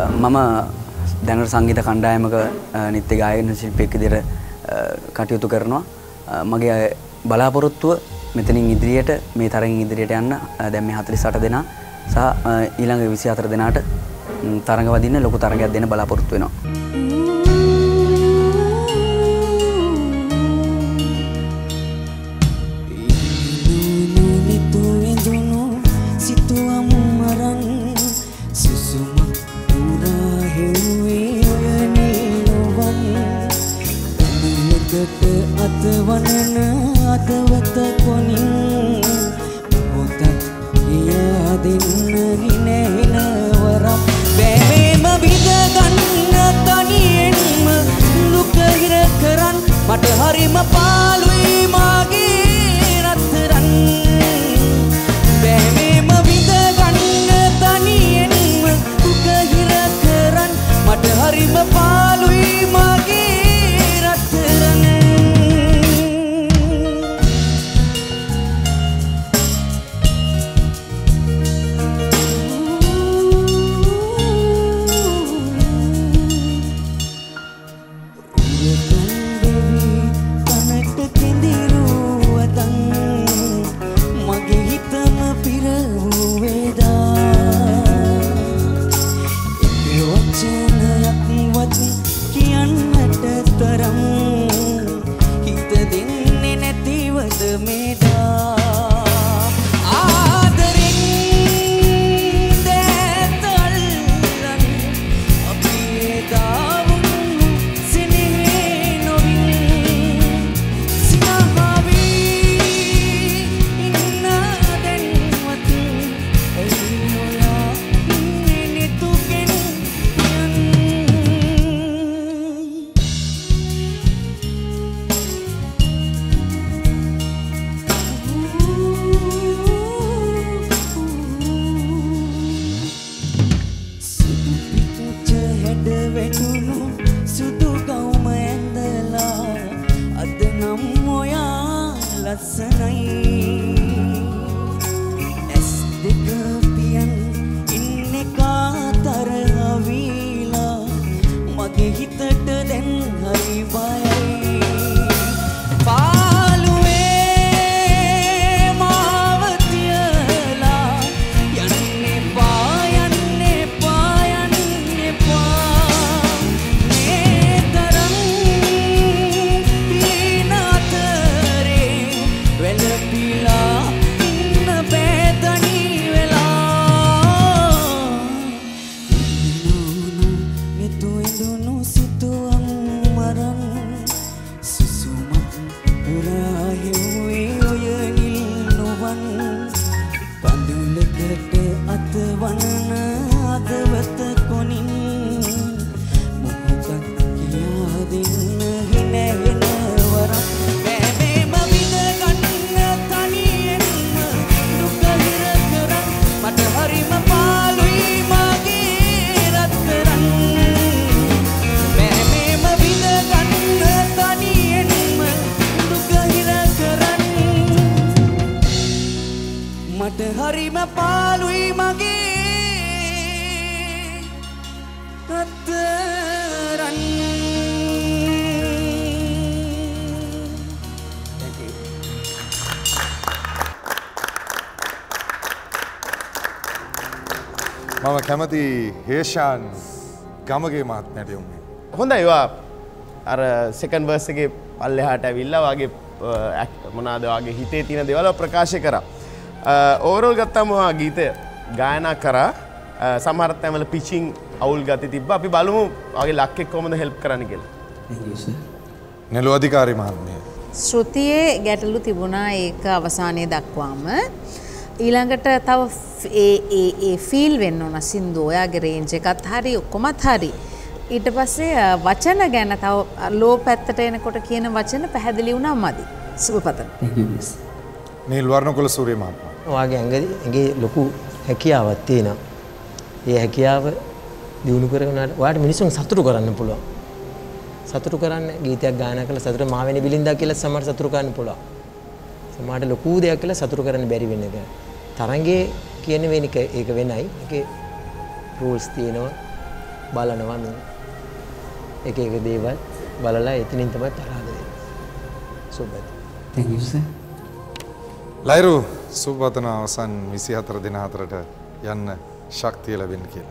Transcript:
මම දැනට සංගීත කණ්ඩායමක නිත්‍ය ගායන ශිල්පියෙක් විදිහට කටයුතු කරනවා. මගේ බලාපොරොත්තුව මෙතනින් ඉදිරියට මේ තරගින් ඉදිරියට යන්න දැන් මේ 48 දෙනා සහ ඊළඟ 24 දෙනාට තරඟ වදින්න ලොකු තරගයක් දෙන්න බලාපොරොත්තු වෙනවා. අතවනන අතවත කොනින් මොහොතක් ගියා දෙන්න හිනහෙනවරම් බෑවේම විදගන්න තනියෙන්ම ලුකහිර කරන් මට හරිම පාලුයි මේදා ලස්සනයි. ඇස් දෙක පියන් ඉන්න කාතරහවීලා මගේ හිතට හෙව්වේ ඔය නිල් නොවන්. පඳුලකට අතවනන අදවත මට හරිම පාළුයි මගේ you. මම කැමති හේෂාන් ගමගේ මහත්මයට යොමුේ. හොඳ ඒවා අර සෙකන් බර්සගේ පල්ලෙහාට ඇවිල්ලා වගේ මොනාදවාගේ හිතේ තියෙන දෙවල ප්‍රකාශ කර. ඕරෝල් ගත්තමවා ගීතය ගායනා කරා සමහරත් ඇමල පිචිං අවුල් ගති තිබ අපි බලමු වගේ ලක්කෙක් කොමද හෙල්ප් කරන කියල. නෙලු අධිකාරි මහත්මය. ශෘතියේ ගැටලු තිබුණා ඒක අවසානය දක්වාම ඊළඟට තව ඒ ෆිල් වෙන්න ඕන සින්දු ඔයාගේ රේන්ජ එකත් හරි ඔක්කොමත් හරි. ඊට පස්සේ වචන ගැන තව ලෝ පැත්තට එනකොට කියන වචන පැහැදිලි වුණා මදි. සුභපතන. නිල් වර්ණ කොළ සූරිය මහත්ම. ඔයාගේ ඇඟ ඇගේ ලොකු හැකියාවක් තියෙනවා. ඒ හැකියාව දියුණු කරගන්නට ඔයාට මිනිසුන් සතුටු කරන්න පුළුවන්. සතුටු කරන්න ගීතයක් ගායනා කළ සතුට මාවෙනි බිලින්දා කියලා සමහර සතුටු කරන්න පුළුවන්. සමහරට ලොකු දෙයක් කියලා සතුටු කරන්න බැරි වෙන එක. තරංගේ කියන වෙන එක ඒක වෙනයි. ඒකේ රූල්ස් තියෙනවා. බලනවා මේ එක එක දේවල් බලලා එතනින් තමයි පරාද වෙන්නේ. සුබයි. thank you sir ලයිරු සුබතන අවසන් විසි හතර දෙන හතරට යන්න ශක්තිය ලැබෙන් කියලා.